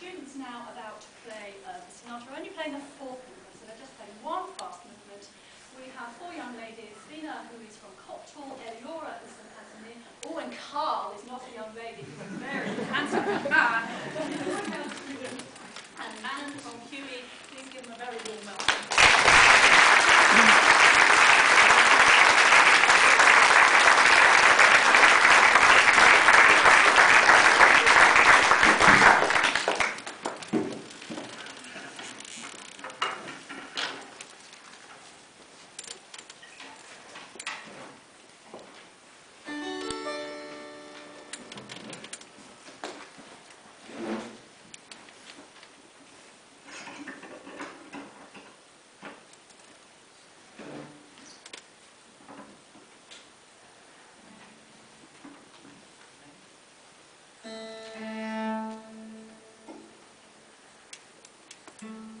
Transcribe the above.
students now about to play um, uh, sonata. We're only playing the fourth movement, so they're just playing one fast movement. We have four young ladies, Vina, who is from Coptal, Eliora is from Tanzania. Oh, and Carl is not a young lady, he's a very handsome man. Mm-hmm.